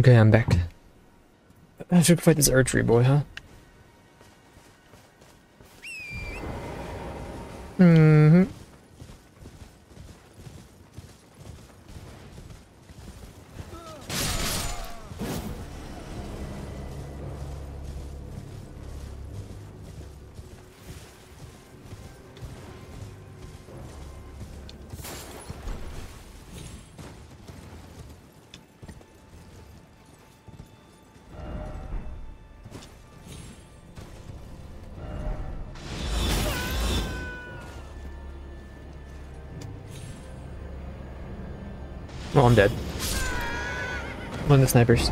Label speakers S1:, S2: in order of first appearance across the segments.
S1: Okay, I'm back. I should fight this archery boy, huh? The snipers.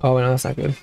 S1: Oh, no, that's not good.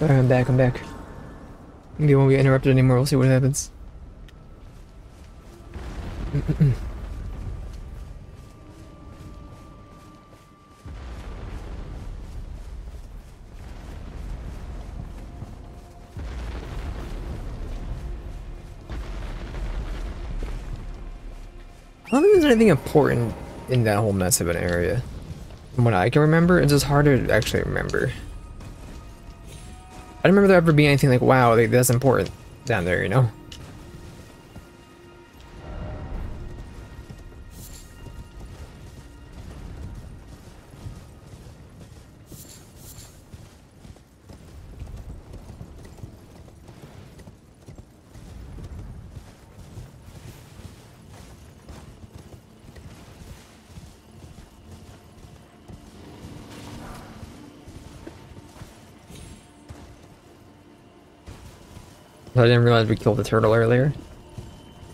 S1: Alright, I'm back, I'm back. Maybe won't be interrupted anymore, we'll see what happens. I don't think there's anything important in that whole mess of an area. From what I can remember, it's just harder to actually remember. I don't remember there ever being anything like, wow, like, that's important down there, you know? I didn't realize we killed the turtle earlier.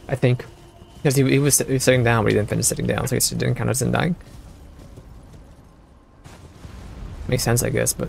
S1: I think. Because he, he, was, he was sitting down, but he didn't finish sitting down, so I guess it didn't count as him dying. Makes sense, I guess, but...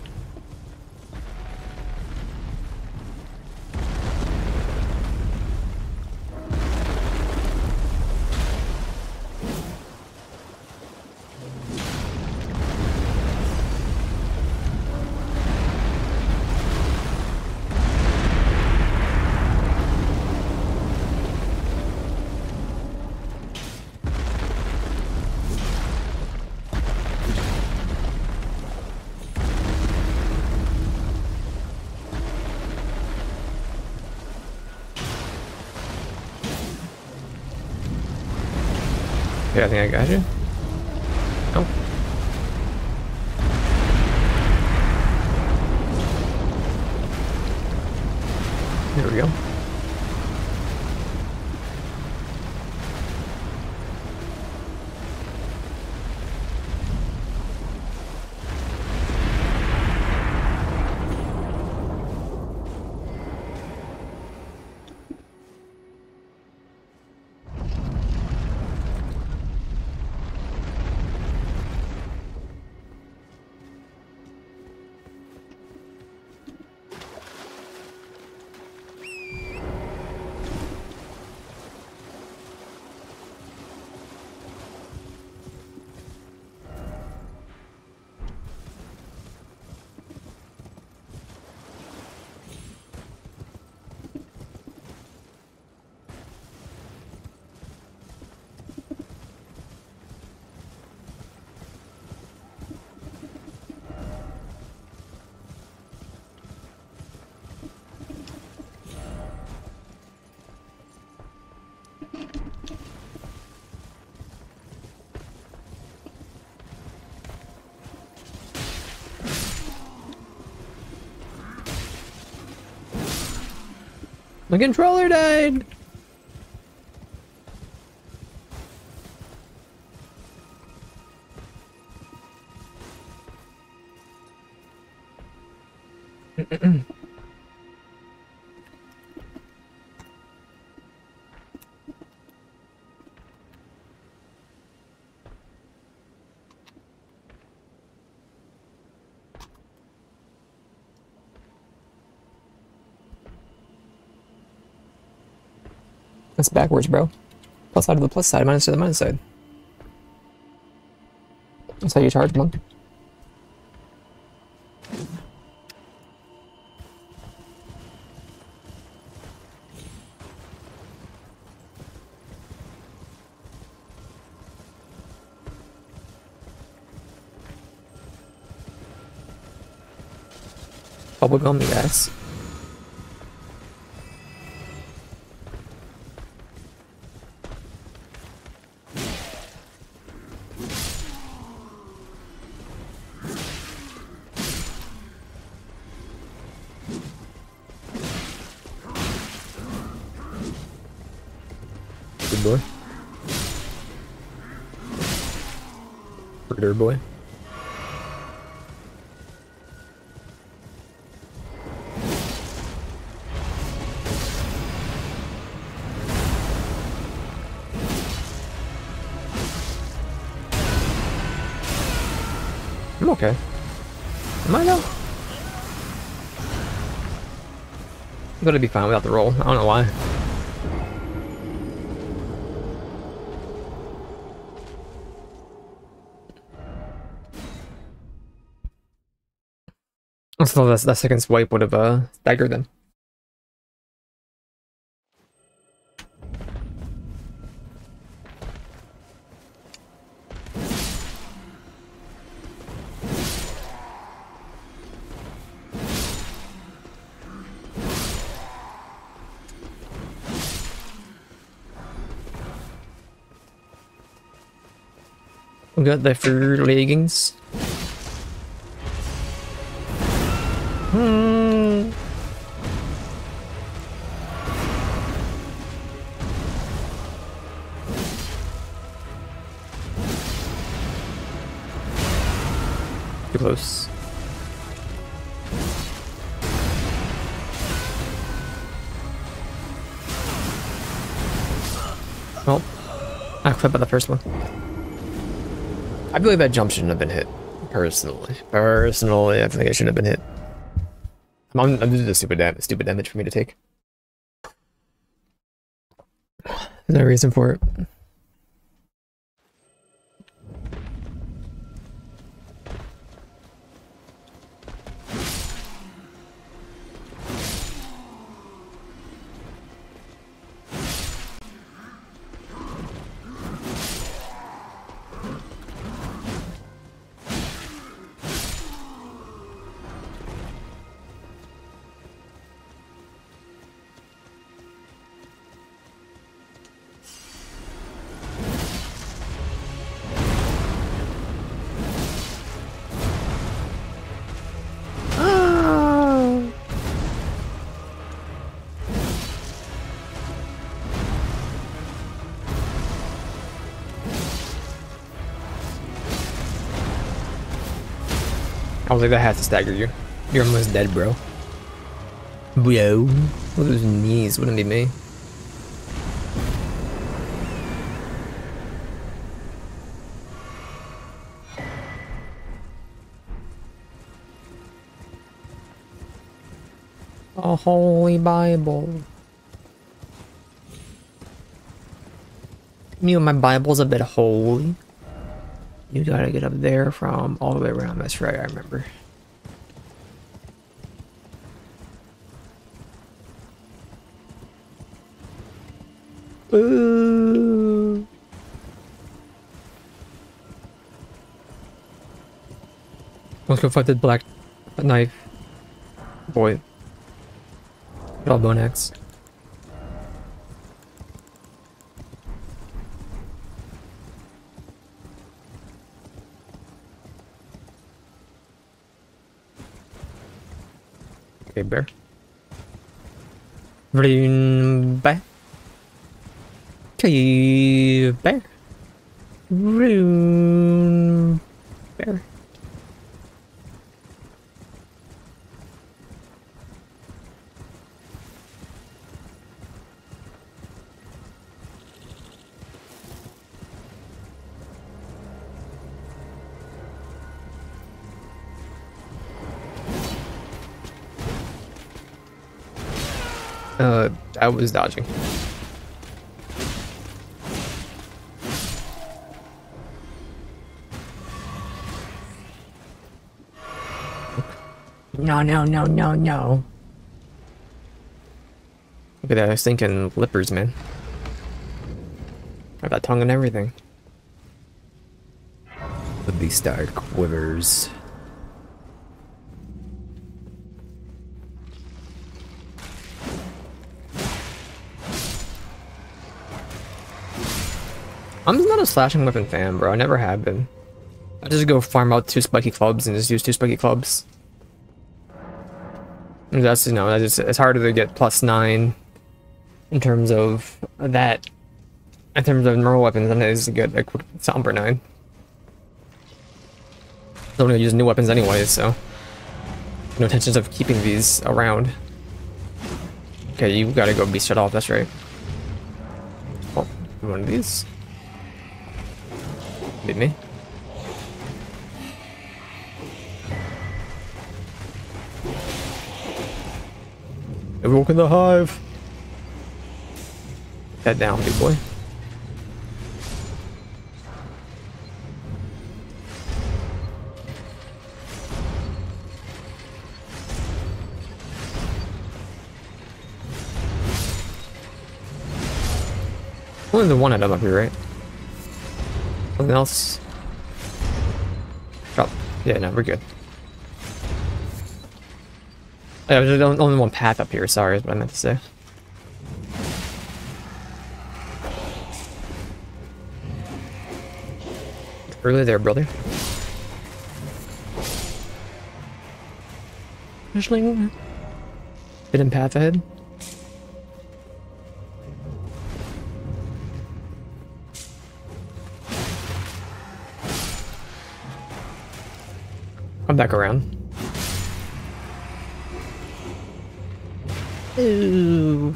S1: My controller died! That's backwards, bro. Plus side of the plus side, minus to the minus side. That's how you charge one. Bubblegum, yes. I'm okay. Am I though? I'm gonna be fine without the roll. I don't know why. Thought that, that second swipe would have uh, staggered them. We got the fur leggings. Hmm. Too close. Well, I quit by the first one. I believe that jump shouldn't have been hit. Personally. Personally, I think it shouldn't have been hit. I'm, I'm just a stupid, dam stupid damage for me to take. There's no reason for it. Was like, that has to stagger you. You're almost dead, bro. Bro. Look at those knees. Wouldn't be me. A holy Bible. Me and my Bible's a bit holy. You gotta get up there from all the way around. That's right, I remember. Ooh. Let's go fight the black knife. Boy. Jawbone axe. Okay, bear. Vroom, bear. Okay, bear. Vroom, I was dodging. No, no, no, no, no. Look at that, I was thinking lippers, man. I got tongue and everything.
S2: The Beastard quivers.
S1: Slashing weapon fan, bro. I never have been. I just go farm out two spiky clubs and just use two spiky clubs. That's you know, that's just, it's harder to get plus nine in terms of that in terms of normal weapons than it is to get a quick somber nine. Don't gonna use new weapons anyway, so no intentions of keeping these around. Okay, you gotta go be shut off, that's right. Oh, one of these. Beat me. I've woken the hive. Head down, big boy. Only the one item up here, right? Something else? Drop. Yeah, no, we're good. Yeah, there's only one path up here, sorry, is what I meant to say. Early there, brother. Hidden path ahead. Come back around. Ooh.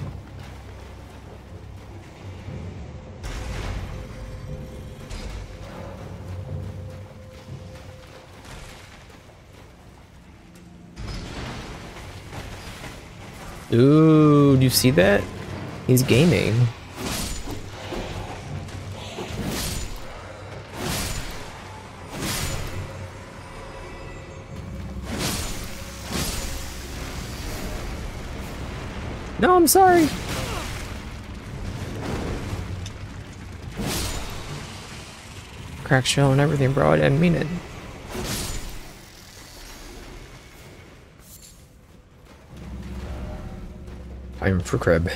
S1: Ooh, do you see that? He's gaming. I'm sorry. Crack shell and everything, bro. I didn't mean it.
S2: I'm for crib.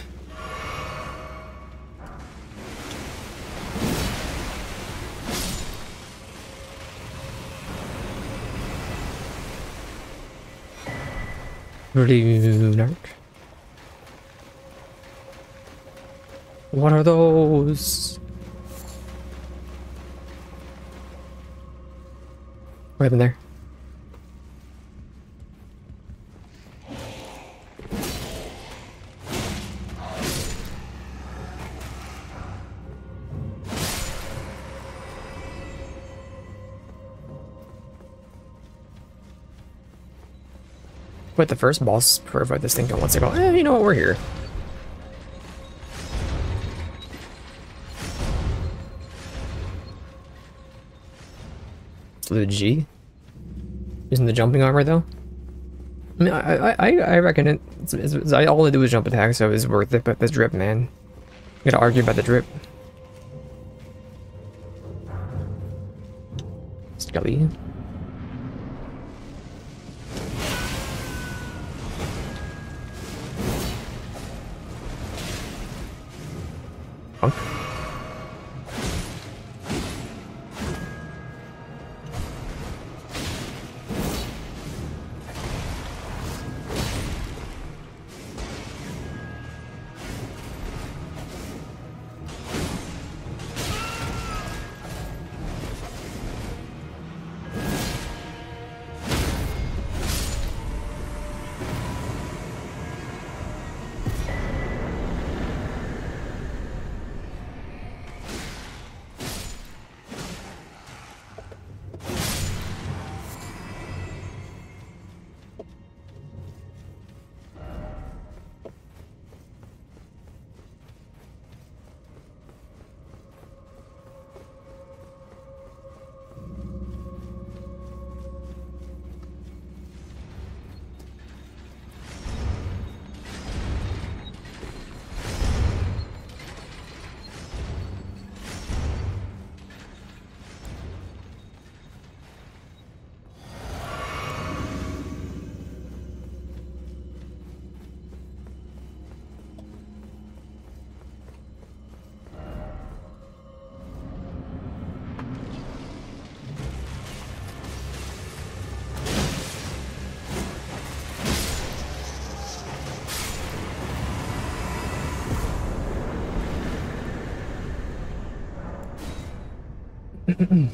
S1: Lunar. What are those? What happened there? Wait, the first boss purified this thing once ago. Eh, you know what? We're here. The G? Using the jumping armor though? I mean, I I, I reckon it. It's, it's, all I do is jump attack, so it's worth it. But this drip, man, gotta argue about the drip. mm-hmm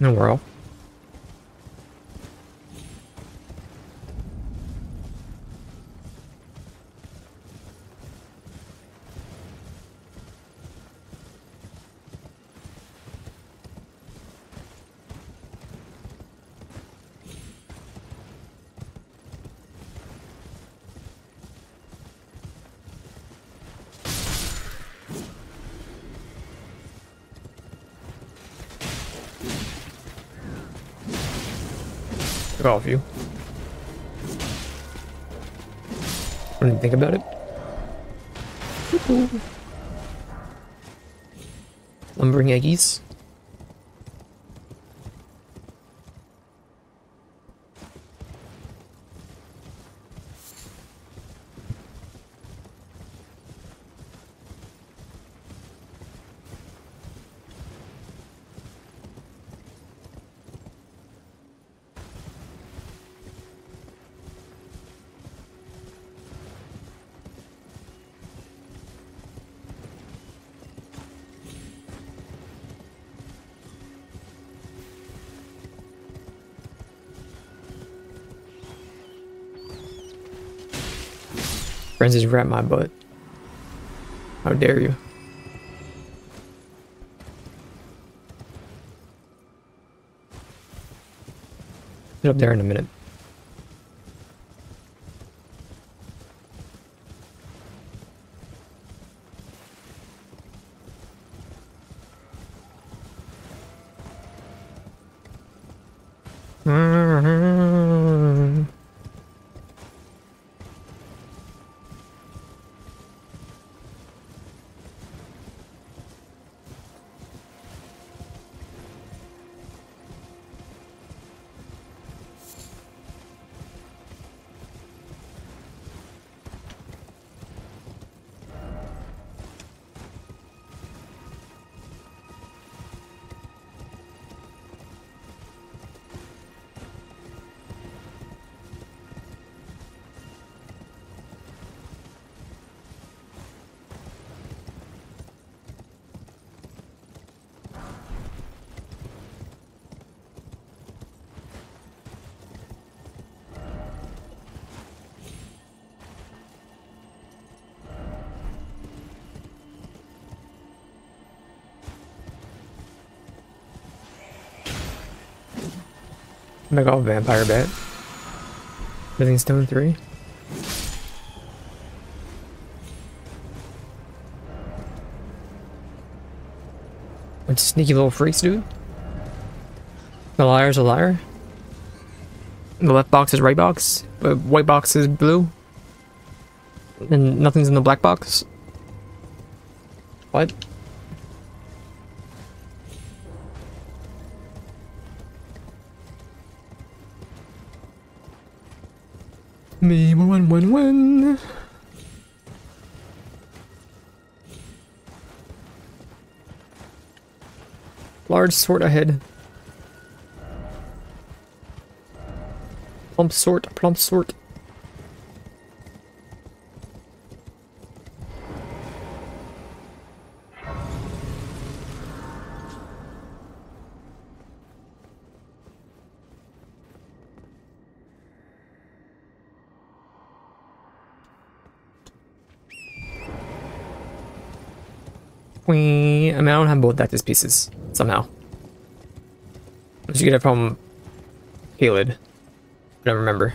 S1: No world. All of you. Do you think about it? Lumbering eggies. Frenzy's wrapped my butt. How dare you? Get up there in a minute. Mega Vampire Bat. Living Stone 3. Bunch of sneaky little freaks, dude. The liar's a liar. The left box is right box. The white box is blue. And nothing's in the black box. What? Me win win win. Large sort ahead. Plump sort, plump sort. I mean, I don't have both Dectus pieces somehow. Unless you get it from Halid. I don't remember.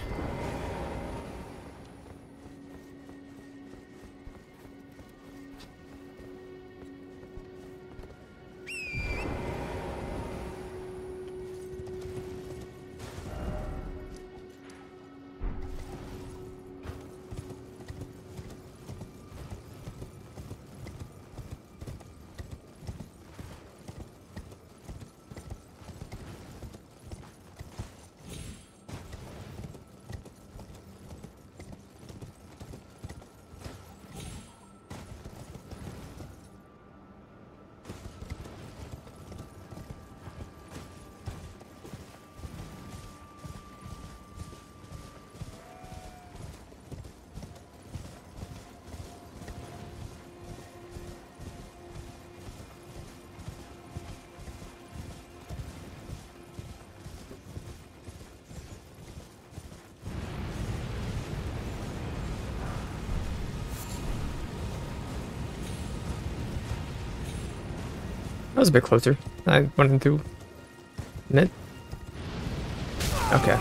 S1: That was a bit closer. I went into mid. Okay.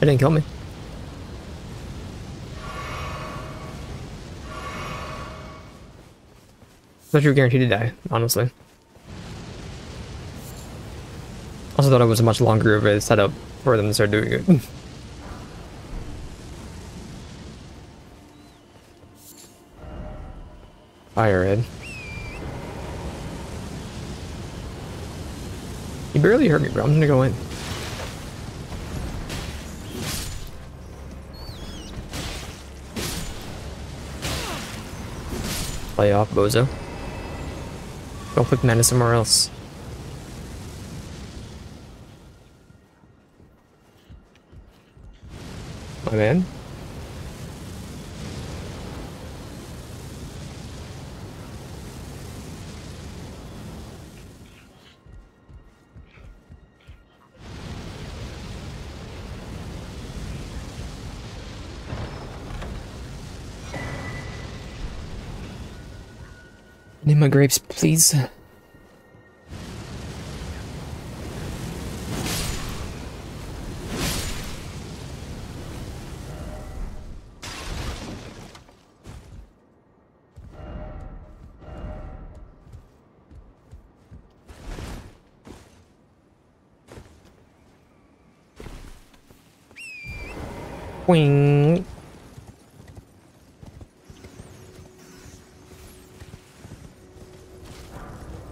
S1: It didn't kill me. thought you were guaranteed to die, honestly. Also thought it was a much longer of a setup for them to start doing it. Firehead. You barely hurt me, bro. I'm gonna go in. Play off, bozo. Go put mana somewhere else. My man. Grapes, please. Wing.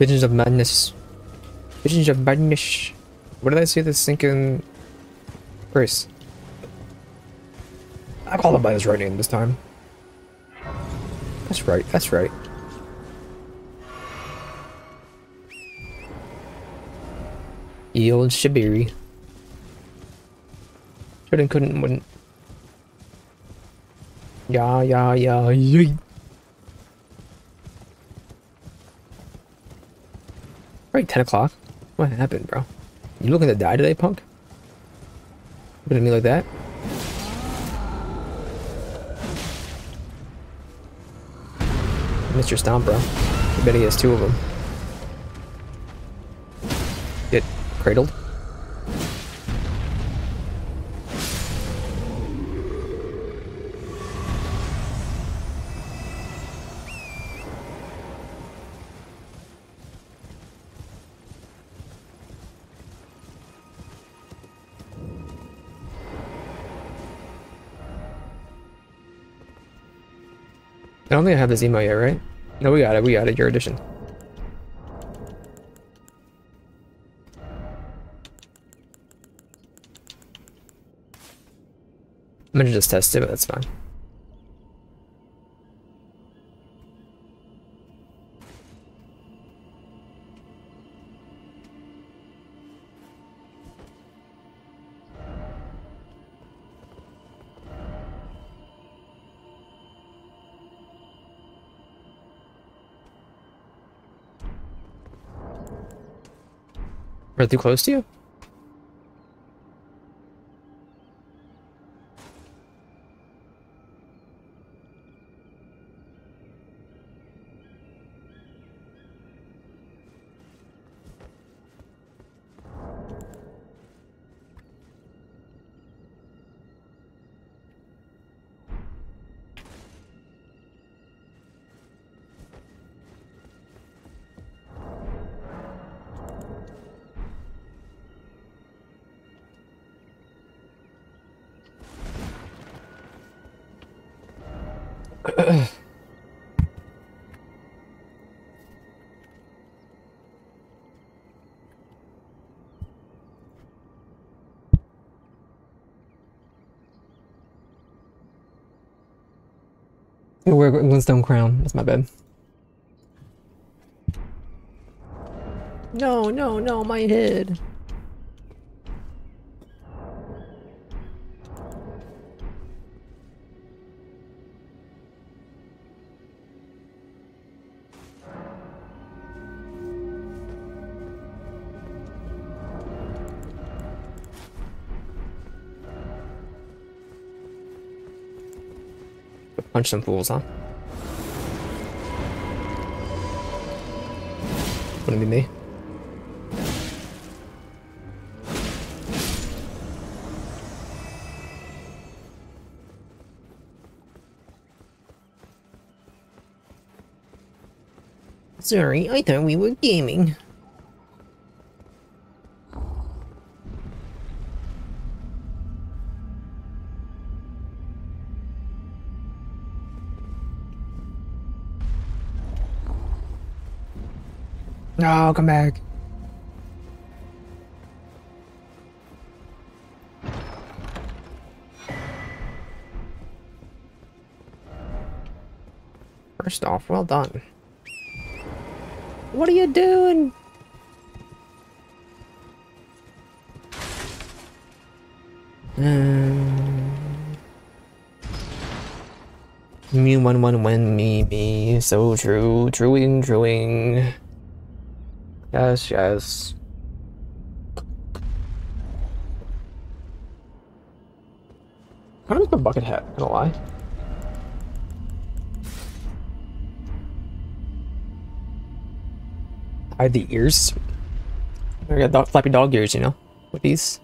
S1: Visions of madness. Visions of madness. What did I say this sinking Grace. I called him by his right name this time. That's right, that's right. Ye old Shabriri. Shouldn't, couldn't, wouldn't. Yeah, yeah, yeah, yeah. Right, 10 o'clock. What happened, bro? You looking to die today, punk? Looking at me like that? Mr. Stomp, bro. I bet he has two of them. Get cradled. Don't think I have this email yet, right? No, we got it. We got it. Your edition. I'm gonna just test it, but that's fine. Are too close to you? You wear Glintstone crown. That's my bed. No, no, no, my head. Punch some fools, huh? Wouldn't be me. Sorry, I thought we were gaming. No, come back. First off, well done. What are you doing? Um, me one one one me me so true truing truing. Yes yes. I don't my bucket hat. Gonna lie. hide the ears. I got dog, flappy dog ears, you know, with these.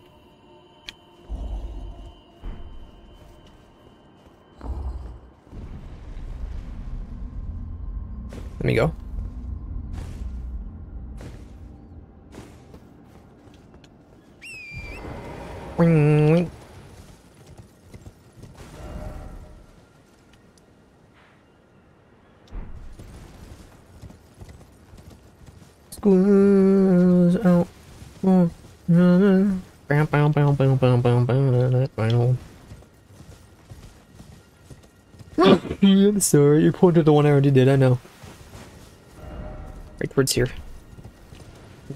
S1: I'm sorry, you pointed the one I already did, I know. Right towards here.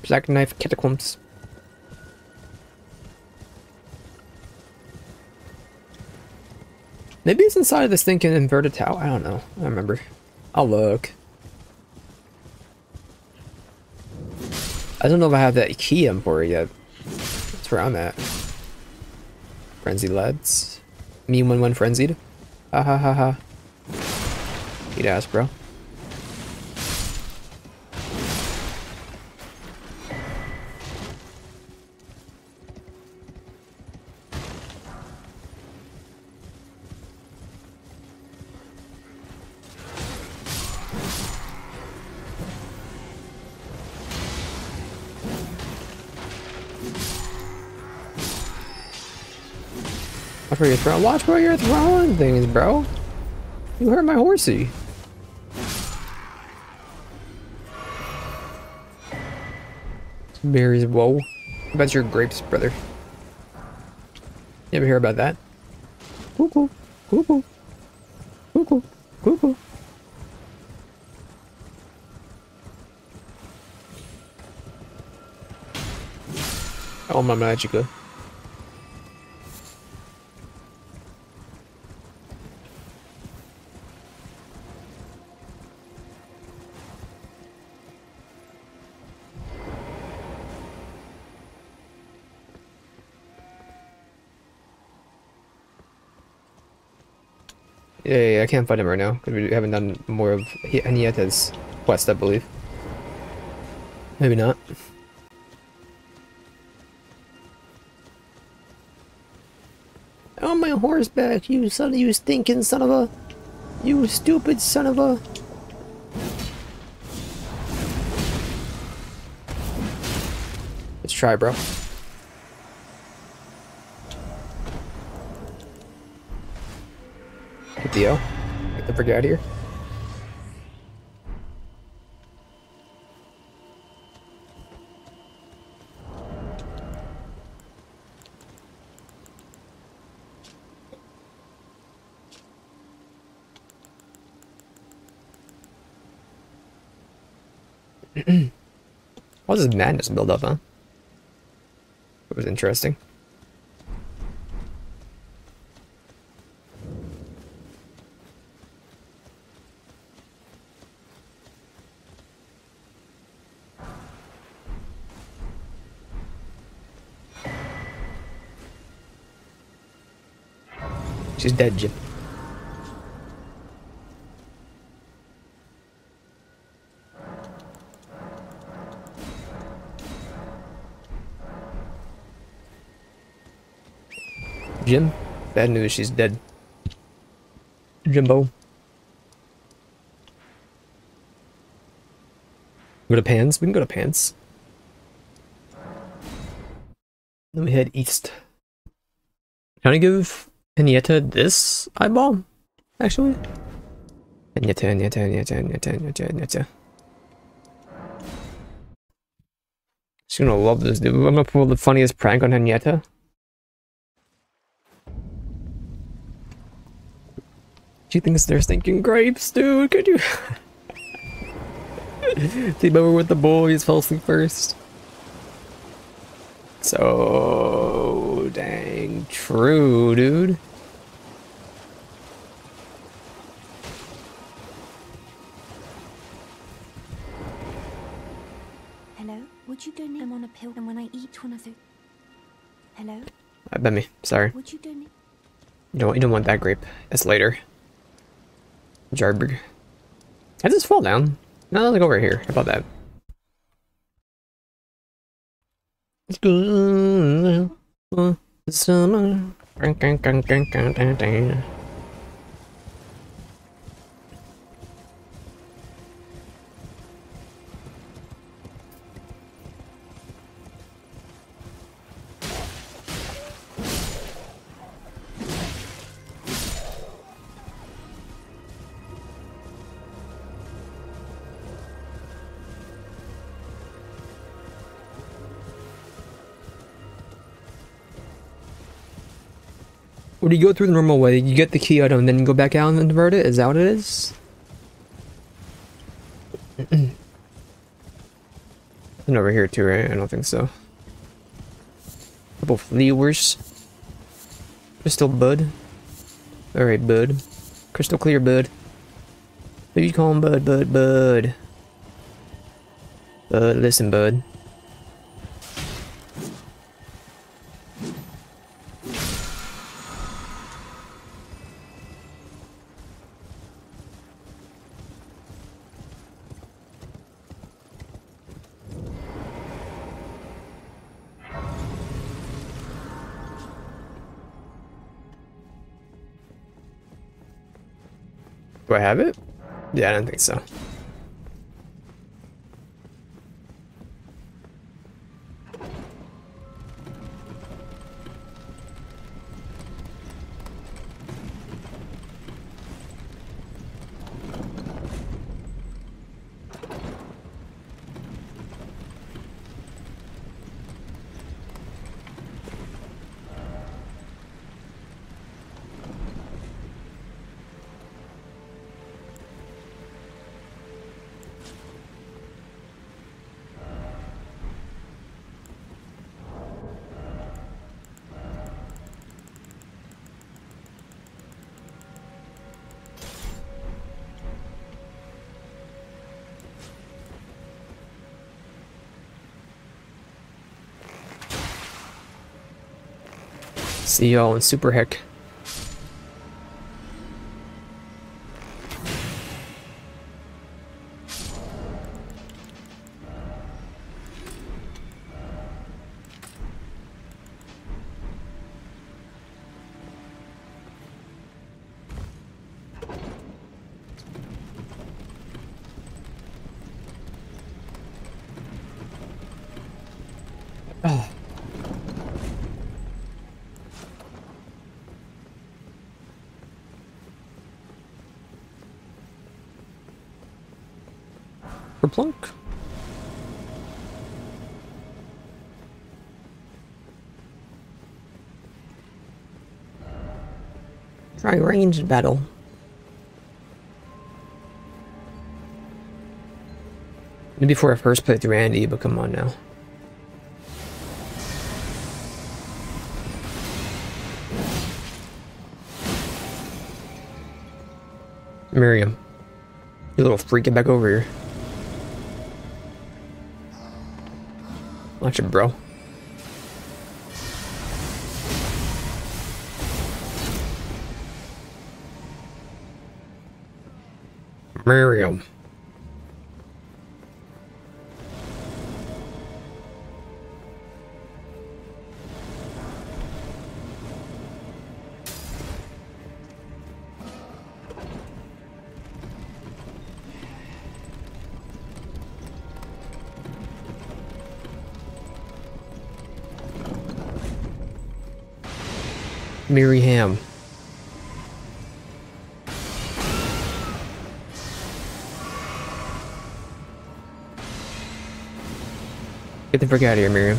S1: Black knife catacombs. Maybe it's inside of this thinking inverted tower. I don't know. I remember. I'll look. I don't know if I have that key for yet. That's where I'm at. Frenzied lads. Me when when frenzied. Ha ha ha ha. Eat ass, bro. where you're throwing. Watch where you're throwing things, bro. You hurt my horsey. Berries, whoa. That's your grapes, brother. You ever hear about that? Cuckoo, cuckoo, cuckoo, cuckoo. Oh, my magica. Uh. Can't fight him right now because we haven't done more of Anieta's quest, I believe. Maybe not. On my horseback, you son of you stinking son of a you stupid son of a Let's try, bro. Theo. Get out here. What does madness build up, huh? It was interesting. dungeon. Jim? Bad news, she's dead. Jimbo. Go to Pans? We can go to Pants. Then we head east. Can I give Henrietta this eyeball? Actually? Henrietta, Henrietta, Henrietta, Henrietta, Henrietta, Henrietta. She's gonna love this dude. I'm gonna pull the funniest prank on Henrietta. She thinks they're stinking grapes, dude. Could you? Sleep over with the boys, fell asleep first. So dang true, dude.
S3: Would you donate them on a pill and when I eat one of the... Hello?
S1: I bet me. Sorry.
S3: Would you donate...
S1: You don't, you don't want that grape. That's later. Jarburg. Does just fall down. No, let's go over here. How about that? It's good. uh, summer. Would you go through the normal way? You get the key item, then you go back out and invert it? Is that what it is? and over here too, right? I don't think so. Couple flewers. Crystal bud. Alright, bud. Crystal clear bud. Who you call him bud, bud, bud? Bud, listen, bud. Do I have it? Yeah, I don't think so. See y'all in For plunk. Try ranged battle. Maybe before I first played through Andy, but come on now. Miriam. You little freak, get back over here. Watch it, bro. Miriam. Mary Ham. Get the frick out of here, Miriam.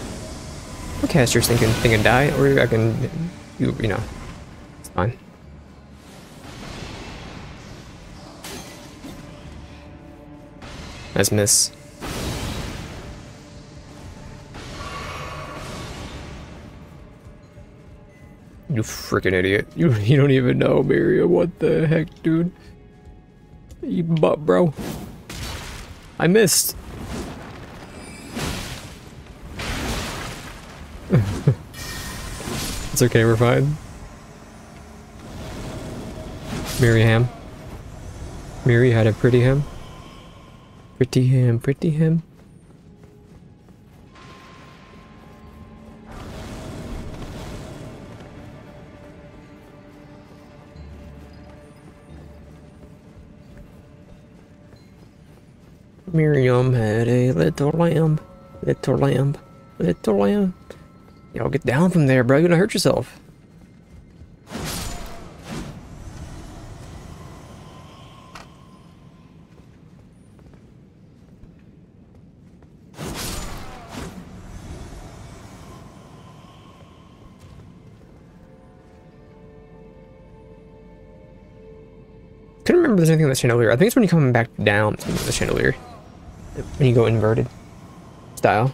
S1: I'll cast your thinking thing and die, or I can, you, you know, it's fine. Nice miss. Freaking idiot. You you don't even know, Miriam. What the heck, dude? You butt, bro. I missed. it's okay, we're fine. Mary Ham. Mary had a pretty ham. Pretty ham, pretty ham. Miriam had a little lamb, little lamb, little lamb. Y'all get down from there, bro. You're gonna hurt yourself. Couldn't remember there's anything on the chandelier. I think it's when you come back down to the chandelier. When you go inverted style.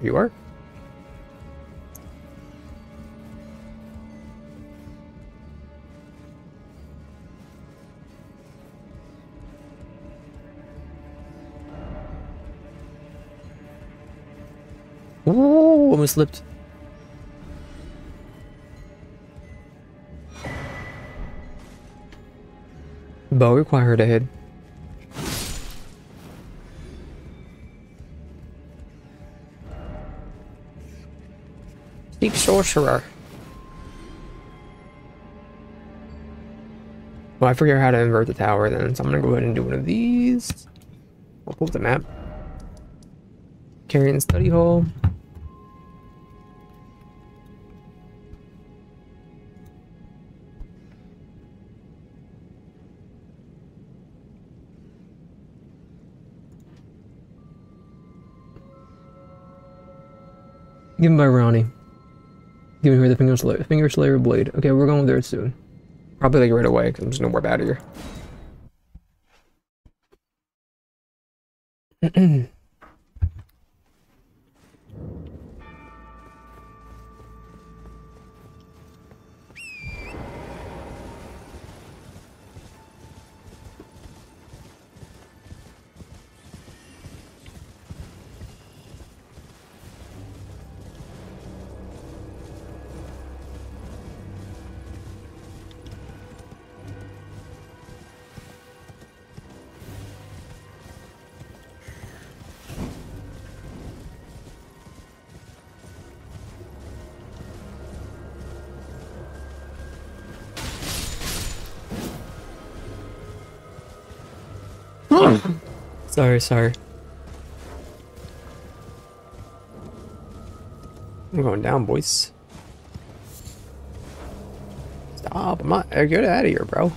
S1: You are. Slipped. Bow required ahead. Deep sorcerer. Well, I figure how to invert the tower then, so I'm gonna go ahead and do one of these. I'll pull up the map. Carry Carian study hall. Given by Ranni. Given her the finger slayer, finger slayer blade. Okay, we're going there soon. Probably like right away, because just no more bad here. sorry, sorry. I'm going down, boys. Stop. I'm not. uh, Get out of here, bro.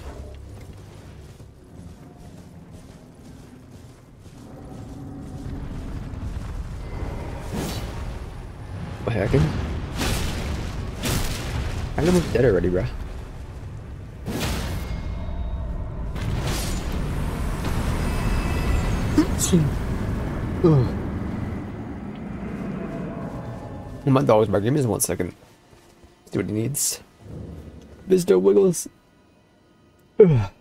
S1: What hacking? I'm almost dead already, bro. Ugh. My dog's barking. Give me one second. See what he needs. Mr. Wiggles. Ugh.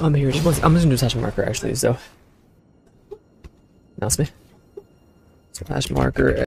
S1: I'm here. Just I'm just gonna do slash marker actually. So, mouse me. Slash marker